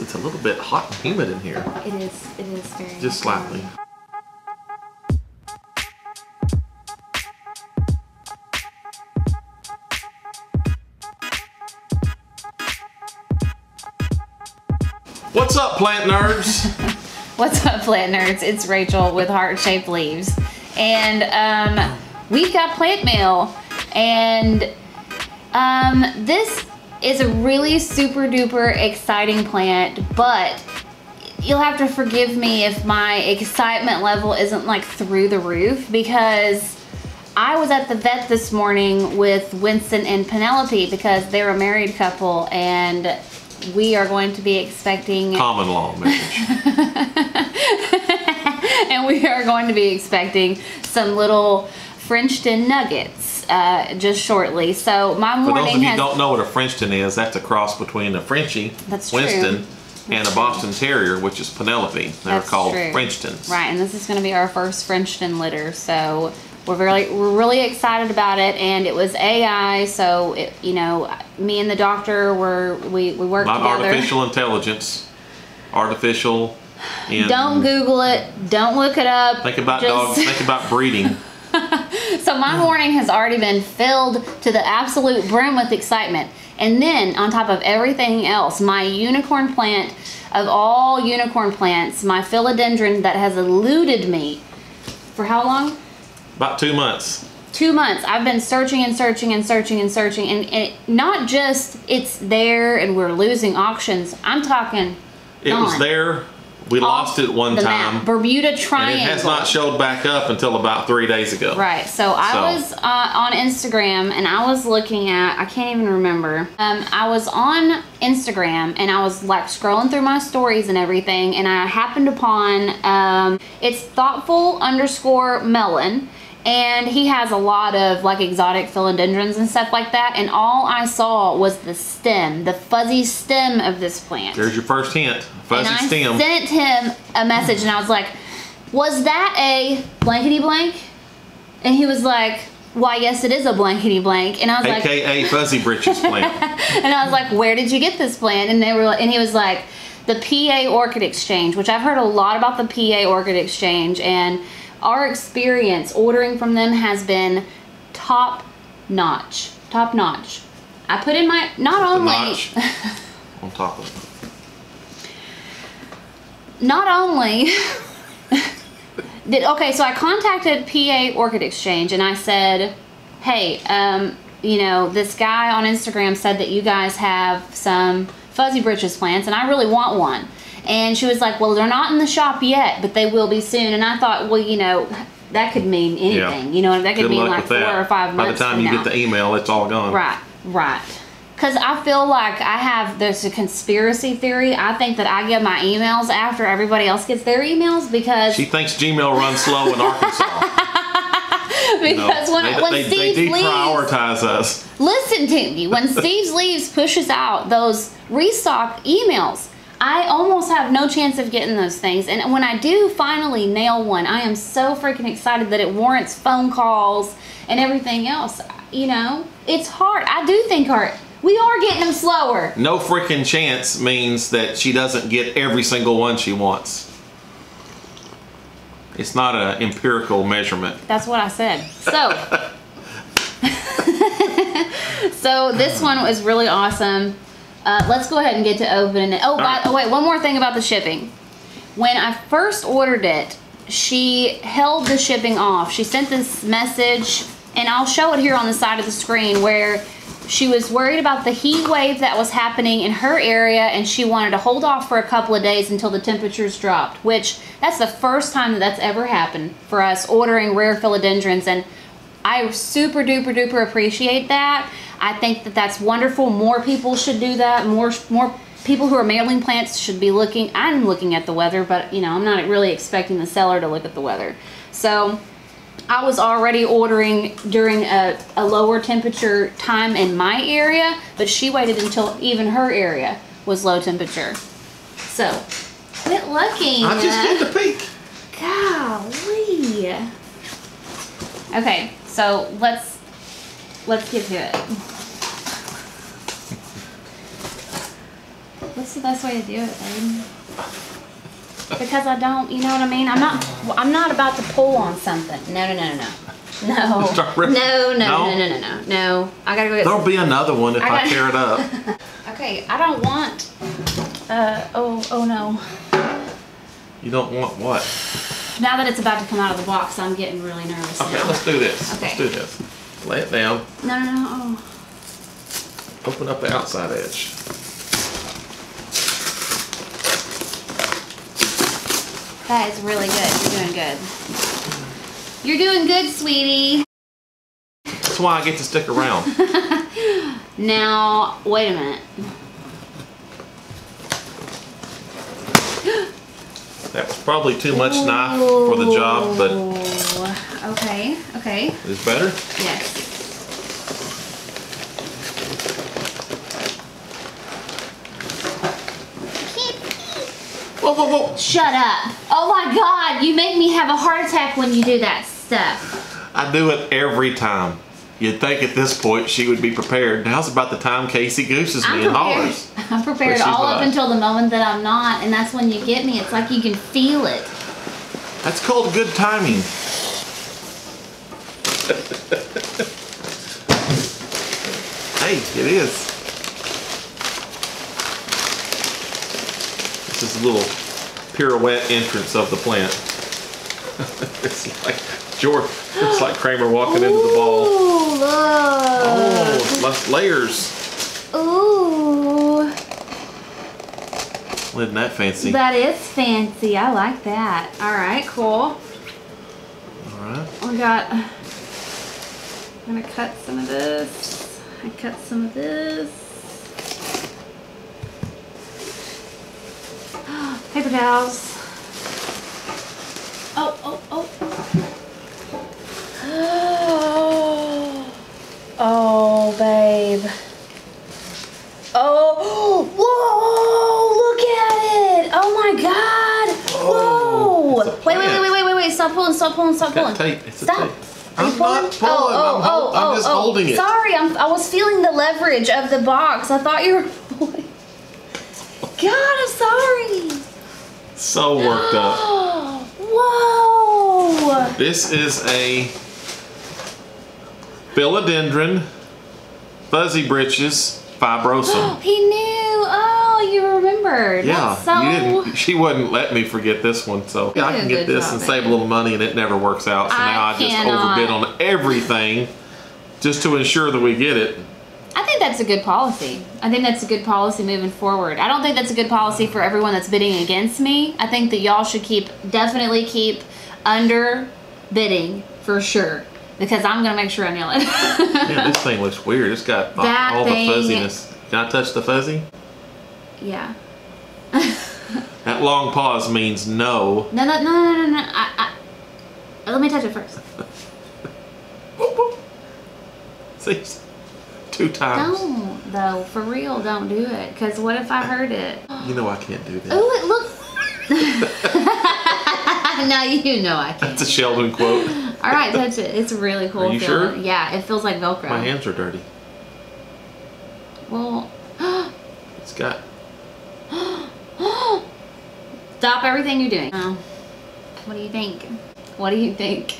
It's a little bit hot and humid in here. It is. It is very. Just slightly. What's up, plant nerds? What's up, plant nerds? It's Rachel with Heart Shaped Leaves, and um, we've got plant mail, and um, this is a really super duper exciting plant, but you'll have to forgive me if my excitement level isn't like through the roof because I was at the vet this morning with Winston and Penelope because they're a married couple and we are going to be expecting Common law marriage. and we are going to be expecting some little Frenchton nuggets uh, just shortly. So my morning. For those of you has don't know what a Frenchton is, that's a cross between a Frenchie, That's true. Winston, and a Boston Terrier, which is Penelope. They're called true. Frenchtons. Right, and this is going to be our first Frenchton litter, so we're very we're really excited about it. And it was AI, so it, you know, me and the doctor were we we worked Not together. artificial intelligence. Artificial. Don't Google it. Don't look it up. Think about Just- dogs. Think about breeding. So my morning has already been filled to the absolute brim with excitement. And then on top of everything else, my unicorn plant of all unicorn plants, my philodendron that has eluded me for how long? About two months. Two months. I've been searching and searching and searching and searching, and, and it, not just it's there and we're losing auctions. I'm talking. It was there. We lost it one the time. Map. Bermuda And it has not showed back up until about three days ago. Right. So I So- was uh, on Instagram and I was looking at, I can't even remember. Um, I was on Instagram and I was like scrolling through my stories and everything and I happened upon, um, it's thoughtful underscore melon. And he has a lot of like exotic philodendrons and stuff like that. And all I saw was the stem, the fuzzy stem of this plant There's your first hint. Fuzzy and I stem. sent him a message and I was like, was that a blankety blank? And he was like, why, yes, it is a blankety blank. And I was like, AKA fuzzy britches plant. and I was like, where did you get this plant? And they were, and he was like, the PA Orchid Exchange, which I've heard a lot about the PA Orchid Exchange, and our experience ordering from them has been top notch, top notch. I put in my not only on top of it. not only did okay so i contacted pa orchid exchange and i said hey um, you know this guy on instagram said that you guys have some fuzzy britches plants and i really want one and she was like well they're not in the shop yet but they will be soon and i thought well you know that could mean anything you know that could Good mean like four that. or five months. By the time you now. get the email, it's all gone. Right, right. Because I feel like I have, there's a conspiracy theory. I think that I get my emails after everybody else gets their emails because, She thinks Gmail runs slow in Arkansas. Because when, they, when they, Steve they leaves, deprioritize us. listen to me, when Steve's leaves pushes out those restock emails, I almost have no chance of getting those things. And when I do finally nail one, I am so freaking excited that it warrants phone calls and everything else. You know, it's hard. I do think hard. We are getting them slower. No freaking chance means that she doesn't get every single one she wants. It's not an empirical measurement. That's what I said. So, so this one was really awesome. Uh, let's go ahead and get to opening it. Oh, by, oh, wait, one more thing about the shipping. When I first ordered it, she held the shipping off. She sent this message, and I'll show it here on the side of the screen where she was worried about the heat wave that was happening in her area and she wanted to hold off for a couple of days until the temperatures dropped which that's the first time that that's ever happened for us ordering rare philodendrons and i super duper duper appreciate that i think that that's wonderful more people should do that more more people who are mailing plants should be looking i'm looking at the weather but you know i'm not really expecting the seller to look at the weather so I was already ordering during a, a lower temperature time in my area, but she waited until even her area was low temperature. So, quit looking. I just did the peek. Golly. Okay, so let's let's get to it. What's the best way to do it, babe? Because I don't, you know what I mean? I'm not, I'm not about to pull on something. No, no, no, no, no. No. No, no, no, No? no, no, no. I gotta go get There'll be another one if I I, tear it up. Okay, I don't want, uh, oh, oh no. You don't want what? Now that it's about to come out of the box, I'm getting really nervous Okay, now. let's do this. Okay. Let's do this. Lay it down. No, no, no, oh. Open up the outside edge. That is really good. You're doing good. You're doing good, sweetie. That's why I get to stick around. Now, wait a minute. That was probably too much knife for the job, but Ooh. Okay, okay. it's better. Yes. Whoa, whoa, whoa. Shut up. Oh my god, you make me have a heart attack when you do that stuff. I do it every time. You'd think at this point she would be prepared. Now's about the time Casey gooses I'm me and hollers. I'm prepared all up until the moment that I'm not, and that's when you get me. It's like you can feel it. That's called good timing. hey, it is. This is a little pirouette entrance of the plant. it's like George, it's like Kramer walking into the ball. Look. Oh, less layers. Ooh. Isn't that fancy? That is fancy. I like that. All right, cool. All right. We got. I'm gonna cut some of this. I cut some of this. Paper towels. Oh, oh, oh. Oh, oh babe. Oh, whoa! Look at it! Oh my God! Oh, Whoa! it's a Wait, wait, wait, wait, wait, wait, wait! Stop pulling! Stop pulling! Stop pulling! Got tape. It's a Stop! tape. Are I'm pulling? not pulling. Oh, oh, I'm, oh, hol- I'm oh, just oh. holding it. Sorry, I'm, I was feeling the leverage of the box. I thought you were pulling. God, I'm sorry. So worked up. Whoa! This is a philodendron, fuzzy britches, fibrosum. He knew. You remembered. Yeah, so. you didn't. She wouldn't let me forget this one, so yeah, I can get this and save a little money, and it never works out. So I now I just overbid on everything, just to ensure that we get it. I think that's a good policy. I think that's a good policy moving forward. I don't think that's a good policy for everyone that's bidding against me. I think that y'all should keep definitely keep under bidding for sure because I'm gonna make sure I nail it. yeah, this thing looks weird. It's got all- That all thing- the fuzziness. Can I touch the fuzzy? Yeah. That long pause means no. No, no, no, no, no, no. I, I, let me touch it first. Boop, boop. See, two times. Don't though, for real. Don't do it. Cause what if I hurt it? You know I can't do that. Oh, it look. now you know I can't. That's a Sheldon quote. All right, touch it. It's really cool. Are you feeling. sure? Yeah, it feels like Velcro. My hands are dirty. Well, It's got. Stop everything you're doing. Oh, what do you think? What do you think?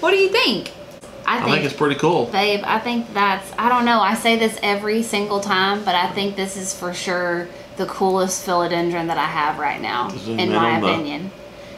what do you think? I I think, think it's pretty cool. babe, I think that's, I don't know, I say this every single time, but I think this is for sure the coolest philodendron that I have right now, Zoom in in my on the- opinion.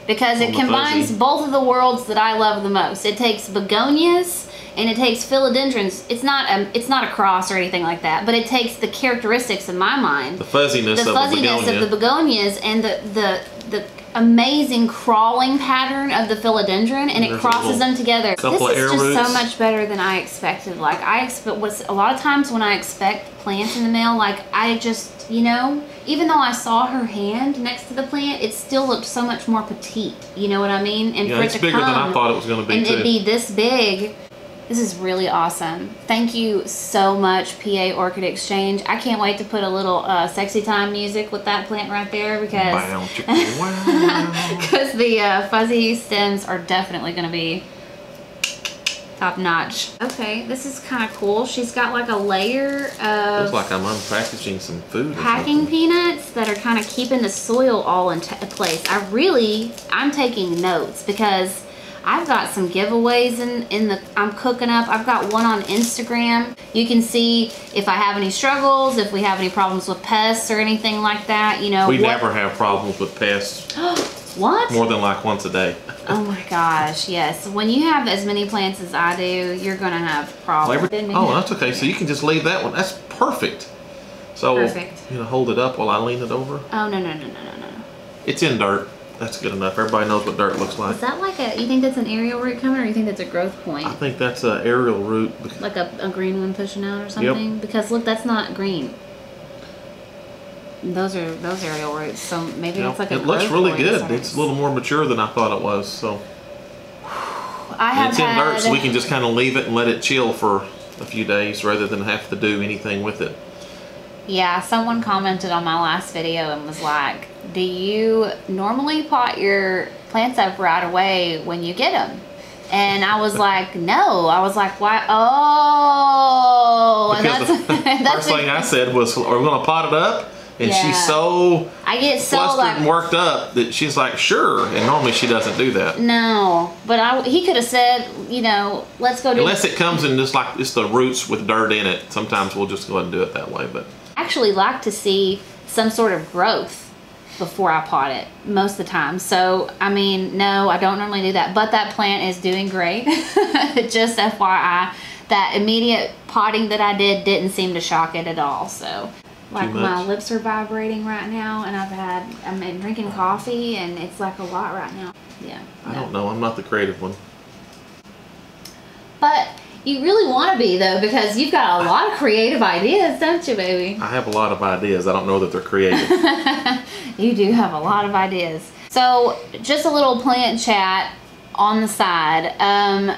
Because it combines both of the worlds that I love the most. It takes begonias and it takes philodendrons. It's not a, it's not a cross or anything like that, but it takes the characteristics in my mind The fuzziness the of fuzziness the begonia. of the begonias and the the the amazing crawling pattern of the philodendron and it There's crosses them together. This is just roots. so much better than I expected. Like I expect what's a lot of times when I expect plants in the mail, like I just you know, even though I saw her hand next to the plant, it still looked so much more petite. You know what I mean? And yeah, for it's it to bigger come, than I thought it was going to be and too. it be this big. This is really awesome. Thank you so much, PA Orchid Exchange. I can't wait to put a little uh, sexy time music with that plant right there because Wow, chicka, wow. because the uh, fuzzy stems are definitely going to be top notch. Okay, this is kind of cool. She's got like a layer of Looks like I'm unpackaging some food. packing peanuts that are kind of keeping the soil all in t- place. I really, I'm taking notes because I've got some giveaways in, in the, I'm cooking up. I've got one on Instagram. You can see if I have any struggles, if we have any problems with pests or anything like that, you know. We what- never have problems with pests What? more than like once a day. Oh my gosh, yes. When you have as many plants as I do, you're gonna have problems. Every- oh, that's okay. So you can just leave that one. That's perfect. So Perfect. you know, hold it up while I lean it over. Oh no no no no no no. It's in dirt. That's good enough. Everybody knows what dirt looks like. Is that like a? You think that's an aerial root coming, or you think that's a growth point? I think that's a aerial root. like a, a green one pushing out or something because look that's not green those are those aerial roots so maybe You know, it's like a it looks really good. It's a little more mature than I thought it was. So I have it's in dirt, so we can just kind of leave it and let it chill for a few days rather than have to do anything with it. Yeah someone commented on my last video and was like do you normally pot your plants up right away when you get them and I was like, no. I was like, why? Oh, and that's, the that's first thing I said was, "Are we gonna pot it up?" And Yeah. she's so I get so flustered like and worked up that she's like, "Sure." And normally she doesn't do that. No, but I he could have said, you know, let's go do. Unless it comes in just like it's the roots with dirt in it. Sometimes we'll just go ahead and do it that way. But actually like to see some sort of growth before I pot it most of the time. So I mean, no, I don't normally do that. But that plant is doing great. Just FYI, that immediate potting that I did didn't seem to shock it at all. So. Like my lips are vibrating right now, and I've had I'm been drinking coffee, and it's like a lot right now. Yeah. I no. don't know. I'm not the creative one. But you really want to be though, because you've got a lot of creative ideas, don't you, baby? I have a lot of ideas. I don't know that they're creative. You do have a lot of ideas. So, just a little plant chat on the side. Um,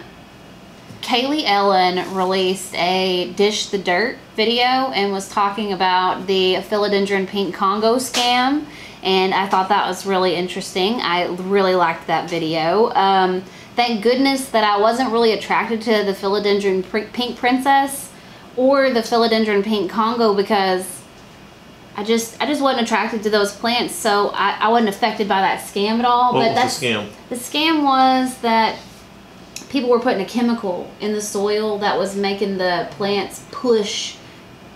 Kaylee Ellen released a Dish the Dirt video and was talking about the philodendron pink Congo scam. And I thought that was really interesting. I really liked that video. Um, thank goodness that I wasn't really attracted to the philodendron pink princess or the philodendron pink Congo because I just I just wasn't attracted to those plants, so I, I wasn't affected by that scam at all. What but was that's the scam? the scam was that people were putting a chemical in the soil that was making the plants push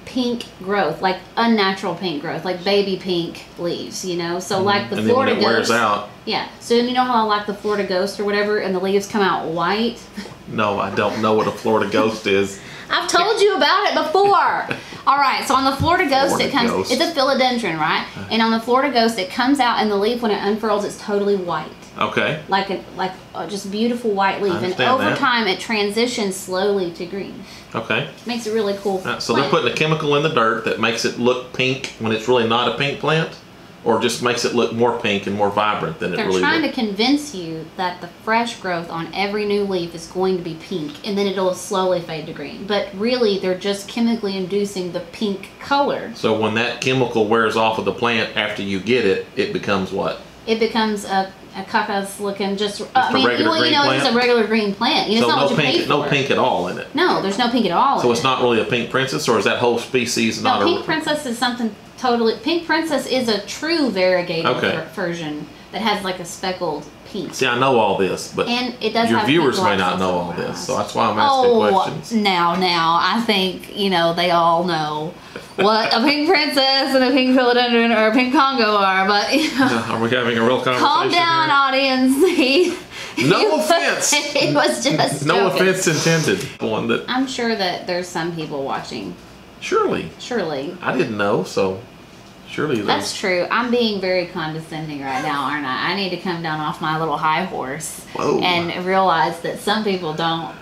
pink growth, like unnatural pink growth, like baby pink leaves, you know. So like the Mm-hmm. and then when Florida it wears ghost, out, yeah. So you know how like the Florida ghost or whatever, and the leaves come out white. no, I don't know what a Florida ghost is. I've told you about it before. All right, so on the Florida Ghost, Florida it comes. Ghost. Uh-huh. It's a philodendron, right? And on the Florida Ghost, it comes out, and the leaf when it unfurls, it's totally white, Okay. like a like uh, just beautiful white leaf. And over that. time, it transitions slowly to green. Okay. Makes it really cool. Uh, so they're putting a chemical in the dirt that makes it look pink when it's really not a pink plant, or just makes it look more pink and more vibrant than it really. Is? They're trying to convince you that the fresh growth on every new leaf is going to be pink, and then it'll slowly fade to green. But really, they're just chemically inducing the pink color. So when that chemical wears off of the plant after you get it, it becomes what? It becomes a, a cacas looking just. I a mean, regular well, you green know, it's just a plant? regular green plant. You know, So it's not no what you pay pink, for. no pink at all in it. No, there's no pink at all. So it's it. not really a pink princess, or is that whole species not No, a? pink princess is something totally. Pink princess is a true variegated Okay. version that has like a speckled See, I know all this, but And it does your viewers may not know all this, so that's why I'm asking Oh, questions. now, now, I think you know they all know what a pink princess and a pink philodendron or a pink Congo are, but you know, Are we having a real conversation calm down, here? audience. He, No he was- offense. He was just No joking. offense intended. One that I'm sure that there's some people watching. surely Surely. I didn't know, so surely That's true. I'm being very condescending right now, aren't I? I need to come down off my little high horse Whoa. and realize that some people don't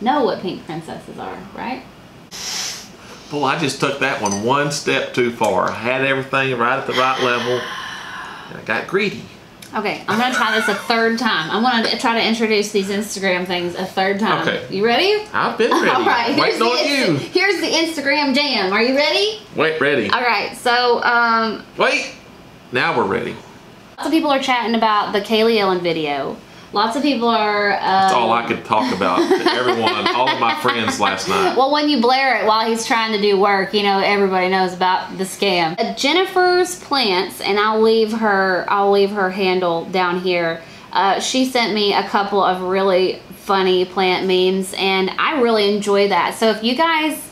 know what pink princesses are, right? Well, I just took that one one step too far. I had everything right at the right level. and I got greedy. Okay, I'm gonna try this a third time. I'm gonna try to introduce these Instagram things a third time. Okay. You ready? I've been ready. All right. Here's Waiting the, on you. here's the Instagram jam. Are you ready? Wait, ready. All right. So, um, Wait. Now we're ready. Lots of people are chatting about the Kaylee Ellen video. Lots of people are. Uh, That's all I could talk about to everyone, all of my friends last night. Well, when you blare it while he's trying to do work, you know everybody knows about the scam. Uh, Jennifer's plants, and I'll leave her. I'll leave her handle down here. Uh, she sent me a couple of really funny plant memes, and I really enjoy that. So if you guys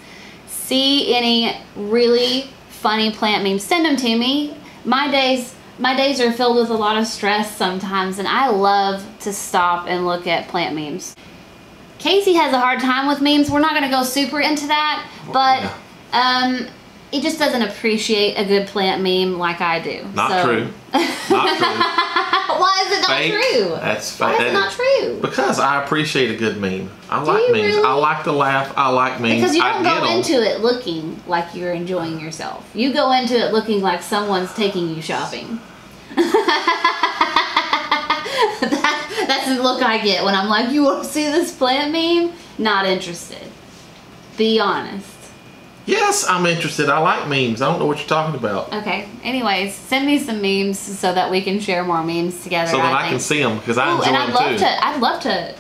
see any really funny plant memes, send them to me. My days. My days are filled with a lot of stress sometimes, and I love to stop and look at plant memes. Casey has a hard time with memes. We're not going to go super into that, but um, he just doesn't appreciate a good plant meme like I do. Not So- true. Not true. Why is it not Fake. true? That's fake. Why is it not true? Because I appreciate a good meme. I Do like memes. really? I like to laugh. I like memes. Because you I don't get go into it looking like you're enjoying yourself. You go into it looking like someone's taking you shopping. that, that's the look I get when I'm like, you want to see this plant meme? Not interested. Be honest. Yes, I'm interested. I like memes. I don't know what you're talking about. Okay. Anyways, send me some memes so that we can share more memes together. So that I, think. can see them because I Ooh, enjoy and I'd them love too. to. I'd love to.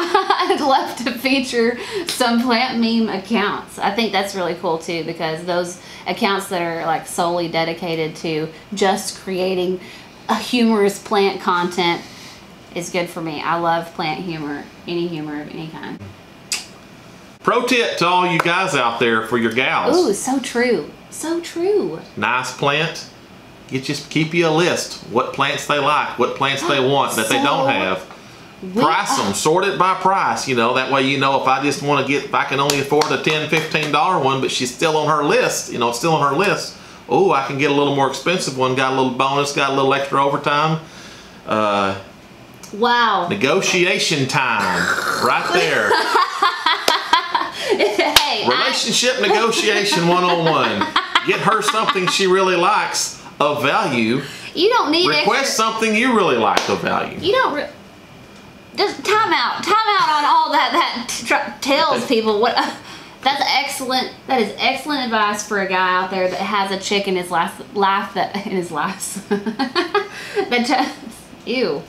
I'd love to feature some plant meme accounts. I think that's really cool too because those accounts that are like solely dedicated to just creating a humorous plant content is good for me. I love plant humor, any humor of any kind. Pro tip to all you guys out there for your gals. Ooh, so true. So true. Nice plant. You just keep you a list. What plants they like, what plants they want that they don't have. We- Price them, sort it by price. You know that way you know if I just want to get, if I can only afford a $10, 15 dollar one, but she's still on her list. You know, it's still on her list. Oh, I can get a little more expensive one. Got a little bonus. Got a little extra overtime. Uh, Wow. negotiation time, right there. hey, I, Relationship negotiation 101. Get her something she really likes of value. you don't need Request extra. something you really like of value. You don't. Re- just time out. Time out on all that. That tr- tells people what. that's excellent. That is excellent advice for a guy out there that has a chick in his life. Life that in his life. that just, ew.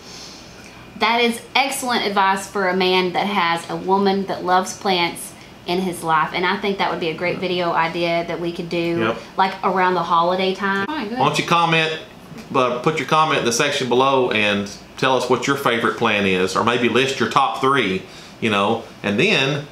That is excellent advice for a man that has a woman that loves plants in his life, and I think that would be a great video idea that we could do, Yep. like around the holiday time. All right, good. Why don't you comment, but put your comment in the section below and tell us what your favorite plan is, or maybe list your top three, you know, and then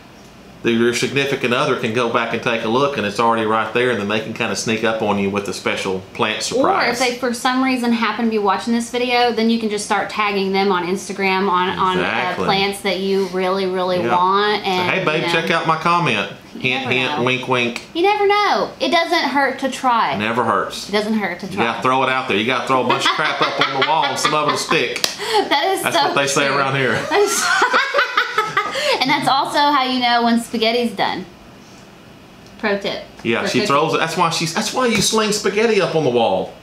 the, your significant other can go back and take a look, and it's already right there, and then they can kind of sneak up on you with a special plant surprise. Or if they for some reason happen to be watching this video, then you can just start tagging them on Instagram on on uh, plants that you really really Yeah. want. So, And hey, babe, you know, check out my comment. Hint, hint, know. wink, wink. You never know. It doesn't hurt to try. Never hurts. It doesn't hurt to You try. gotta throw it out there. You gotta throw a bunch of crap up on the wall, and some of it'll stick. that is That's so what they say around here. And that's also how you know when spaghetti's done. Pro tip. Yeah, for she cooking. throws it. That's why she's. That's why you sling spaghetti up on the wall.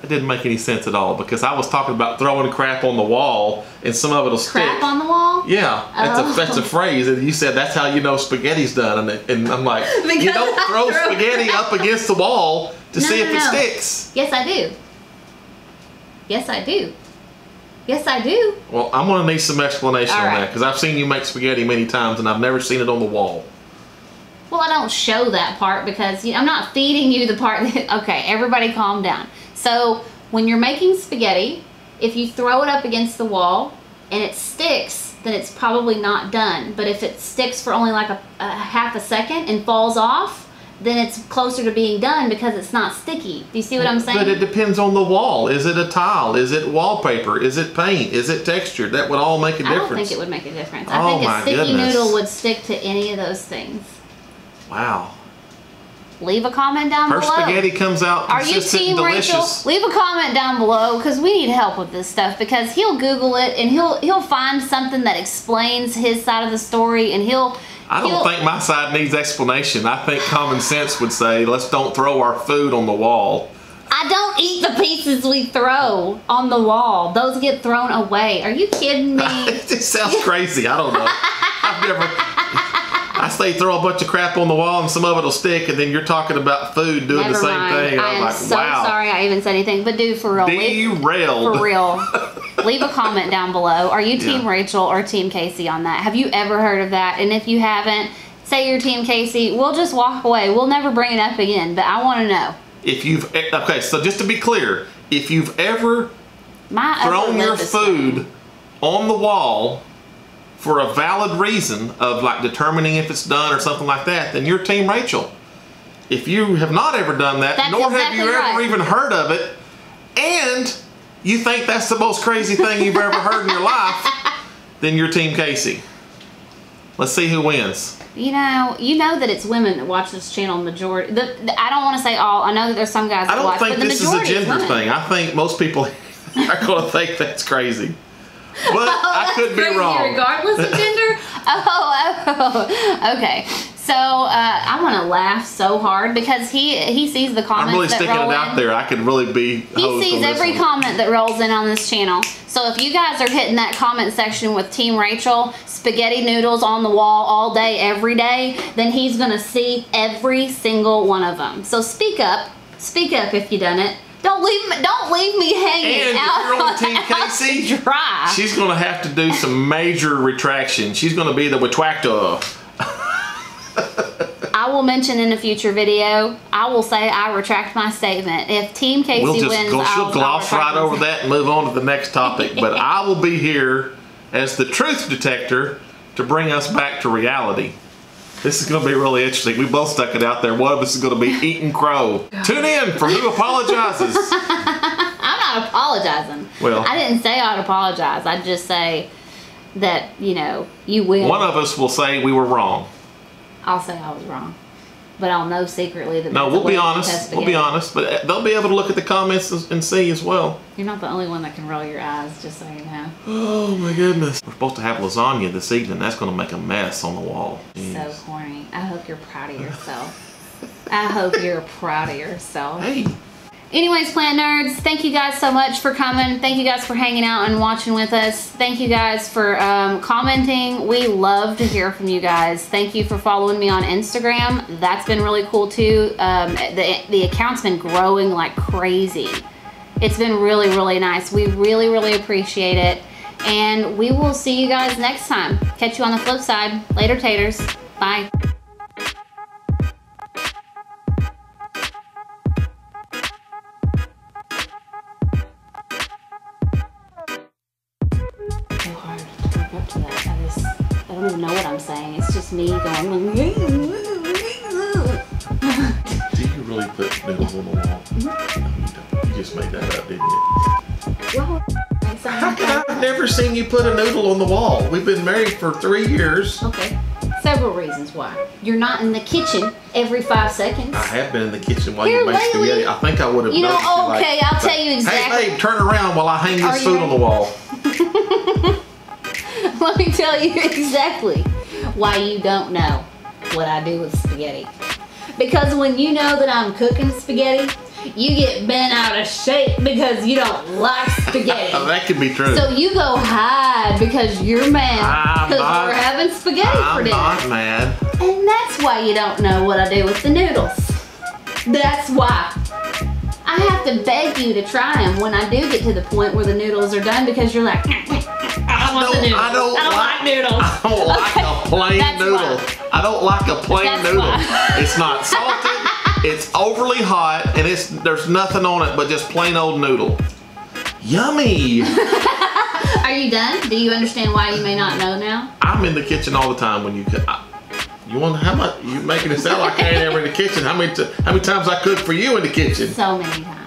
That didn't make any sense at all because I was talking about throwing crap on the wall and some of it'll crap stick. on the wall. yeah, that's Oh. a that's a oh. phrase, and you said that's how you know spaghetti's done, and, and I'm like, you don't I throw threw- spaghetti up against the wall to No, see no, if it sticks. Yes, I do. Yes, I do. Yes, I do. Well, I'm gonna need some explanation All on right. that because I've seen you make spaghetti many times, and I've never seen it on the wall. Well, I don't show that part because you know, I'm not feeding you the part that. Okay, everybody calm down. So, when you're making spaghetti, if you throw it up against the wall and it sticks, then it's probably not done. But if it sticks for only like a, a half a second and falls off, then it's closer to being done because it's not sticky. Do you see what I'm saying? But it depends on the wall. Is it a tile? Is it wallpaper? Is it paint? Is it texture? That would all make a I difference. I don't think it would make a difference. Oh, I think a sticky goodness. noodle would stick to any of those things. Wow. Leave a comment down Her below. spaghetti comes out Are you team and Rachel? delicious. Leave a comment down below because we need help with this stuff because he'll Google it and he'll he'll find something that explains his side of the story and he'll. I don't think my side needs explanation. I think common sense would say, let's don't throw our food on the wall. I don't eat the pieces we throw on the wall. Those get thrown away. Are you kidding me? it just sounds crazy. I don't know. I've never. I they throw a bunch of crap on the wall and some of it'll stick, and then you're talking about food doing Never the same mind. thing. And I I'm am like, so wow. sorry I even said anything. But dude, for real, Derailed. for real, leave a comment down below. Are you Team Yeah. Rachel or Team Casey on that? Have you ever heard of that? And if you haven't, say you're Team Casey. We'll just walk away. We'll never bring it up again. But I want to know. If you've okay, so just to be clear, if you've ever My thrown your food on the wall for a valid reason of like determining if it's done or something like that, then you're Team Rachel. If you have not ever done that, That's nor have you ever right. even heard of it, and you think that's the most crazy thing you've ever heard in your life, then you're Team Casey. Let's see who wins. You know, you know that it's women that watch this channel. Majority. The, the- I don't want to say all. I know that there's some guys I don't watch, think this is a gender women. thing. I think most people are going to think that's crazy. But oh, I could be wrong. Regardless of gender. oh, oh, okay. So uh, I'm gonna laugh so hard because he he sees the comments I'm really sticking it out in. there. I could really be. He sees every one. comment that rolls in on this channel. So if you guys are hitting that comment section with Team Rachel, spaghetti noodles on the wall all day, every day, then he's gonna see every single one of them. So speak up. Speak up if you done it. Don't leave me. Don't leave me hanging And if out, you're on Team Casey, dry. She's going to have to do some major retraction. She's going to be the retractor. I will mention in a future video. I will say I retract my statement. If Team Casey We'll just wins, go, she'll I'll gloss retract right over statement. that and move on to the next topic. But I will be here as the truth detector to bring us back to reality. This is going to be really interesting. We both stuck it out there. One of us is going to be eating crow. Tune in for Who Apologizes. I'm not apologizing. Well- I didn't say I'd apologize. I'd just say that you know you win. One of us will say we were wrong. I'll say I was wrong, but I'll know secretly that. No, we'll be honest. We'll be honest. But they'll be able to look at the comments and see as well. You're not the only one that can roll your eyes, just so you know. Oh my goodness. We're supposed to have lasagna this evening. That's going to make a mess on the wall. So corny. I hope you're proud of yourself. I hope you're proud of yourself. Hey, Anyways, plant nerds, thank you guys so much for coming. Thank you guys for hanging out and watching with us. Thank you guys for um, commenting. We love to hear from you guys. Thank you for following me on Instagram. That's been really cool too. Um, the, the account's been growing like crazy. It's been really, really nice. We really, really appreciate it. And we will see you guys next time. Catch you on the flip side. Later, taters. Bye. Don't even know what I'm saying. It's just me going. do you really put noodles on the wall? No, you just made that up, didn't you? well, How can I've never seen you put a noodle on the wall? We've been married for three years. Okay. Several reasons why. You're not in the kitchen every five seconds. I have been in the kitchen while Here you lately- spaghetti. I think I would have You know, noticed you, like- okay, I'll tell you exactly- Hey, babe, turn around while I hang this food on the wall. Let me tell you exactly why you don't know what I do with spaghetti. Because when you know that I'm cooking spaghetti, you get bent out of shape because you don't like spaghetti. Oh, that could be true. So you go hide because you're mad because we're having spaghetti for dinner. I'm not mad. And that's why you don't know what I do with the noodles. That's why. I have to beg you to try them when I do get to the point where the noodles are done because you're like, I don't want the don't- I don't like, like- noodles. I don't like Okay, a plain that's noodle. why. I don't like a plain That's noodle. why. It's not salted. it's overly hot, and it's there's nothing on it but just plain old noodle. Yummy. Are you done? Do you understand why you may not know now? I'm in the kitchen all the time when you cook. You want how much? You making it sound like I ain't ever in the kitchen? How many how many times I cook for you in the kitchen? So many times.